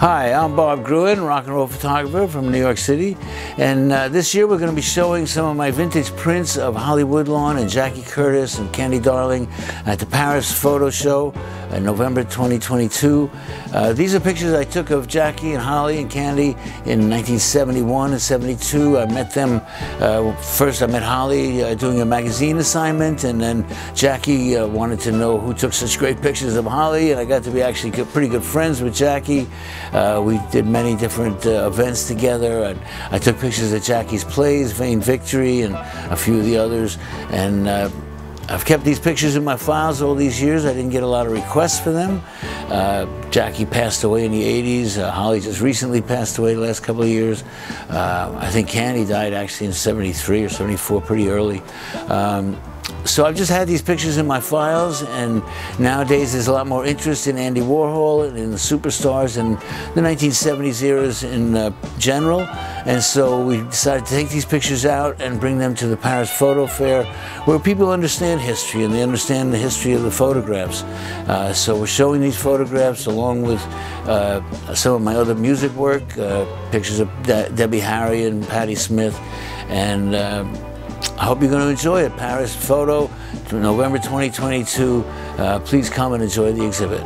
Hi, I'm Bob Gruen, rock and roll photographer from New York City. And uh, this year we're going to be showing some of my vintage prints of Holly Woodlawn and Jackie Curtis and Candy Darling at the Paris Photo Show in November 2022. Uh, these are pictures I took of Jackie and Holly and Candy in 1971 and 72. I met them, uh, first I met Holly uh, doing a magazine assignment and then Jackie uh, wanted to know who took such great pictures of Holly and I got to be actually pretty good friends with Jackie. Uh, we did many different uh, events together. And I took pictures of Jackie's plays, Vain Victory, and a few of the others. And I've kept these pictures in my files all these years. I didn't get a lot of requests for them. Uh, Jackie passed away in the 80s. Uh, Holly just recently passed away the last couple of years. Uh, I think Candy died actually in 73 or 74, pretty early. Um, so I've just had these pictures in my files, and nowadays there's a lot more interest in Andy Warhol and in the superstars and the 1970s eras in uh, general. And so we decided to take these pictures out and bring them to the Paris Photo Fair, where people understand history and they understand the history of the photographs. Uh, so we're showing these photographs along with uh, some of my other music work, uh, pictures of De Debbie Harry and Patti Smith, and uh, I hope you're going to enjoy it. Paris Photo, November 2022. Uh, please come and enjoy the exhibit.